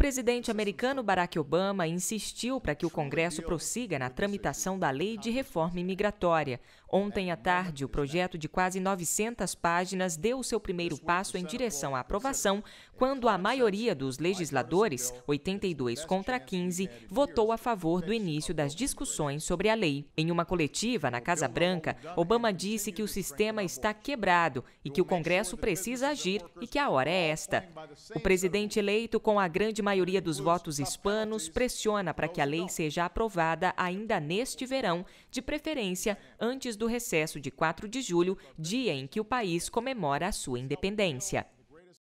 Presidente americano Barack Obama insistiu para que o Congresso prossiga na tramitação da lei de reforma imigratória. Ontem à tarde, o projeto de quase 900 páginas deu seu primeiro passo em direção à aprovação, quando a maioria dos legisladores, 82 contra 15, votou a favor do início das discussões sobre a lei. Em uma coletiva na Casa Branca, Obama disse que o sistema está quebrado e que o Congresso precisa agir e que a hora é esta. O presidente eleito com a grande maioria dos votos hispanos pressiona para que a lei seja aprovada ainda neste verão, de preferência antes do recesso de 4 de julho, dia em que o país comemora a sua independência.